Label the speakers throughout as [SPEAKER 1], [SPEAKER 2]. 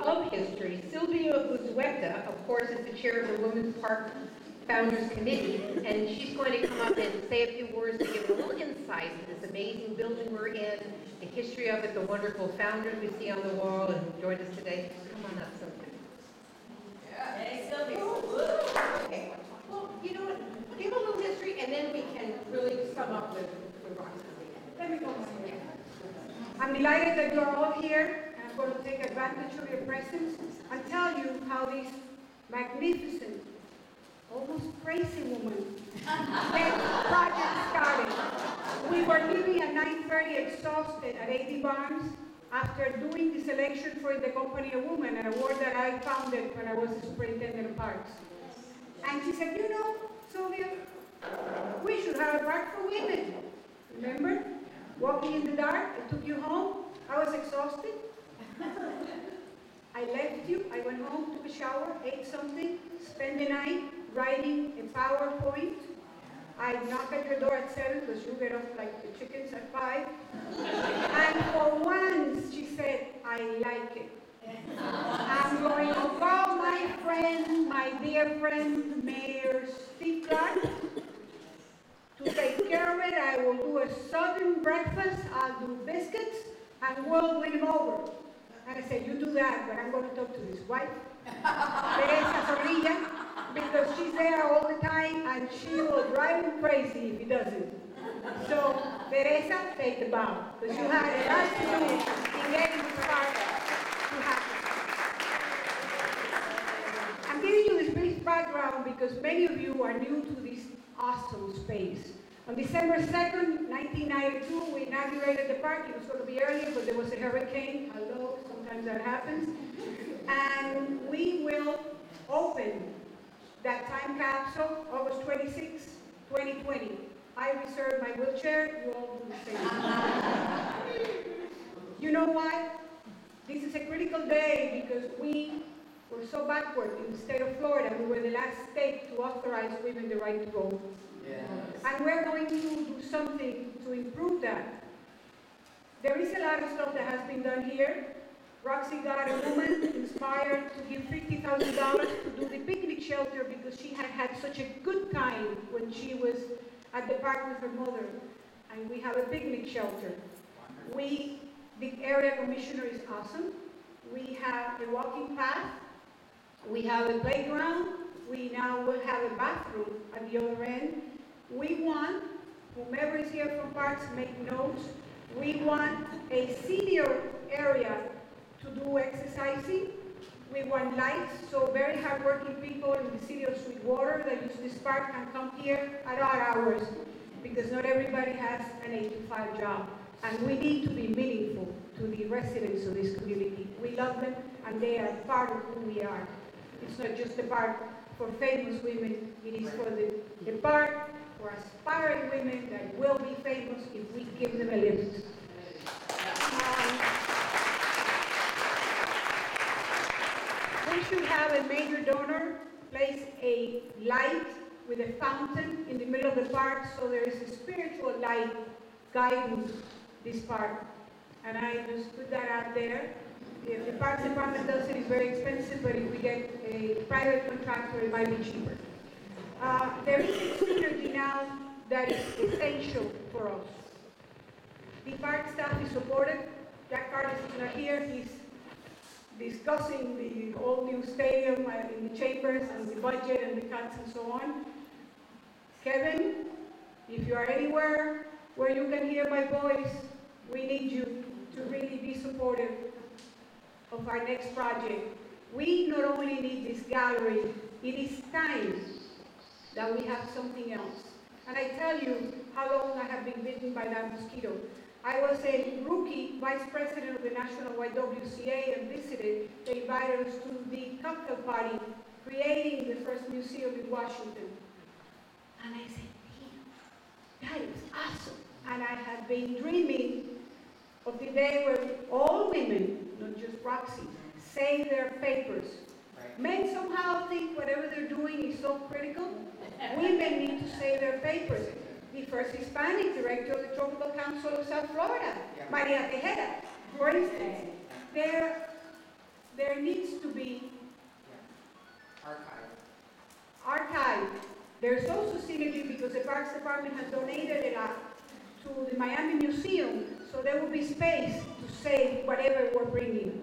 [SPEAKER 1] of history, Silvia Unzueta, of course, is the chair of the Women's Park Founders Committee, and she's going to come up and say a few words to give a little insight to this amazing building we're in, the history of it, the wonderful founders we see on the wall, and joined us today. Come on up, Silvia.
[SPEAKER 2] Hey, Silvia.
[SPEAKER 1] Okay, well, you know what, give a little history, and then we can really sum up with, with Roxanne.
[SPEAKER 3] Let me go. I'm delighted that you're all here, going to take advantage of your presence and tell you how this magnificent, almost crazy woman get project started. We were leaving at 9:30 exhausted at AD Barnes after doing the selection for the Company of Women, an award that I founded when I was superintendent of parks. And she said, you know, Silvia, we should have a park for women. Remember? Walking in the dark, I took you home. I was exhausted. I left you. I went home, took a shower, ate something, spent the night writing a PowerPoint. I knock at your door at seven because you get up like the chickens at five. And for once, she said, I like it. I'm going to call my friend, my dear friend, Mayor Steve to take care of it. I will do a southern breakfast, I'll do biscuits, and we'll win him over. And I said, you do that, but I'm going to talk to his wife, Teresa Zorrilla, because she's there all the time, and she will drive him crazy if he doesn't. So, Teresa, take the bomb, because you had a lot to do in getting this part to happen. I'm giving you this brief background because many of you are new to this awesome space. On December 2nd, 1992, we inaugurated the park. It was going to be earlier, but there was a hurricane. Hello, sometimes that happens. And we will open that time capsule August 26, 2020. I reserve my wheelchair. You all do the same. you know why? This is a critical day because we were so backward in the state of Florida. We were the last state to authorize women the right to vote. And we're going to do something to improve that. There is a lot of stuff that has been done here. Roxcy got a woman inspired to give $50,000 to do the picnic shelter because she had had such a good time when she was at the park with her mother. And we have a picnic shelter. We, the area commissioner is awesome. We have a walking path. We have a playground. We now will have a bathroom at the other end. We want, whomever is here from parks, make notes. We want a senior area to do exercising. We want lights, so very hardworking people in the city of Sweetwater that use this park can come here at odd hours because not everybody has an eight to five job. And we need to be meaningful to the residents of this community. We love them and they are part of who we are. It's not just a park for famous women, it is for the, the park for aspiring women that will be famous if we give them a lift. Um, we should have a major donor place a light with a fountain in the middle of the park so there is a spiritual light guiding this park. And I just put that out there. If the Parks Department does it, it's very expensive, but if we get a private contractor, it might be cheaper. Uh, there is a synergy now that is essential for us. The park staff is supported. Jack Kardys is not here. He's discussing the all-new stadium uh, in the chambers and the budget and the cuts and so on. Kevin, if you are anywhere where you can hear my voice, we need you to really be supportive of our next project. We not only need this gallery, it is time that we have something else. And I tell you how long I have been bitten by that mosquito. I was a rookie vice president of the National YWCA and visited. They invited us to the cocktail party, creating the first museum in Washington. And I said, that is awesome. And I have been dreaming of the day where all women, not just Roxcy, say their papers. Men somehow think whatever they're doing is so critical. Women need to say their papers. The first Hispanic director of the Tropical Council of South Florida, Maria Tejeda, for instance. There, there needs to be
[SPEAKER 2] Archive.
[SPEAKER 3] archive. There's also synergy because the Parks Department has donated a lot to the Miami Museum, so there will be space to save whatever we're bringing.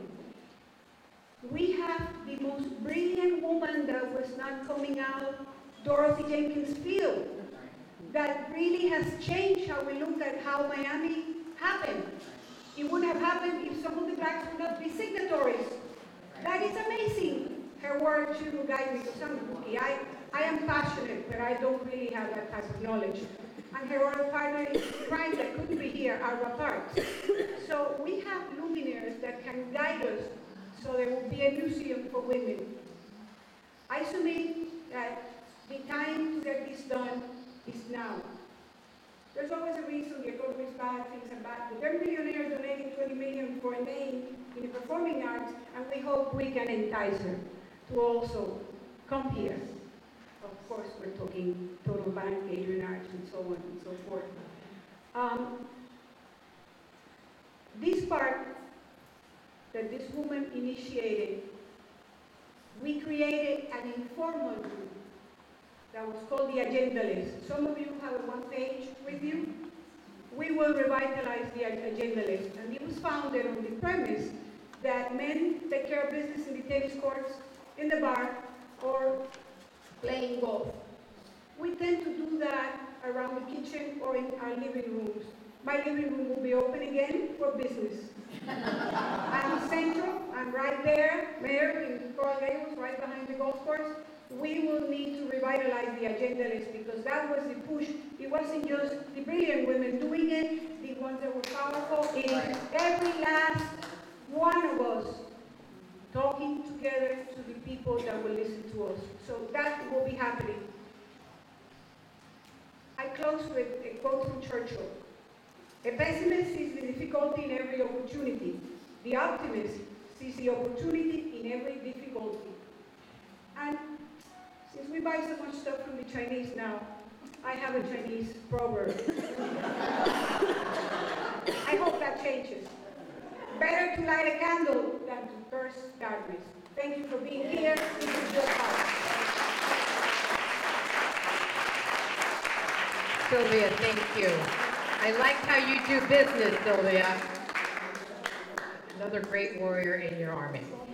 [SPEAKER 3] We have the most brilliant woman that was not coming out, Dorothy Jenkins Field, that really has changed how we look at how Miami happened. It wouldn't have happened if some of the blacks would not be signatories. That is amazing. Her work, will guide me to some degree. I, I am passionate, but I don't really have that type of knowledge. And her other partner is crime that couldn't be here, Arva Parks. So we have luminaries that can guide us so there will be a museum for women. I submit that the time to get this done is now. There's always a reason the economy is bad, things are bad, but they're millionaires donating 20 million for a name in the performing arts, and we hope we can entice her to also come here. Of course, we're talking total bank, Adrienne Arsht, and so on and so forth. Um, this part that this woman initiated, we created an informal group that was called the agenda list. Some of you have one page with you. We will revitalize the agenda list, and it was founded on the premise that men take care of business in the tennis courts, in the bar, or playing golf. We tend to do that around the kitchen or in our living rooms. My living room will be open again for business. I'm central, I'm right there, Mayor, in Coral Gables, right behind the golf course. We will need to revitalize the agenda list because that was the push. It wasn't just the brilliant women doing it, the ones that were powerful. It is every last one of us talking together to the people that will listen to us. So that will be happening. I close with a quote from Churchill. A pessimist sees the difficulty in every opportunity. The optimist sees the opportunity in every difficulty. We buy so much stuff from the Chinese now, I have a Chinese proverb. I hope that changes. Better to light a candle than to curse darkness. Thank you for being here. This is your house.
[SPEAKER 1] Silvia, thank you. I like how you do business, Silvia. Another great warrior in your army.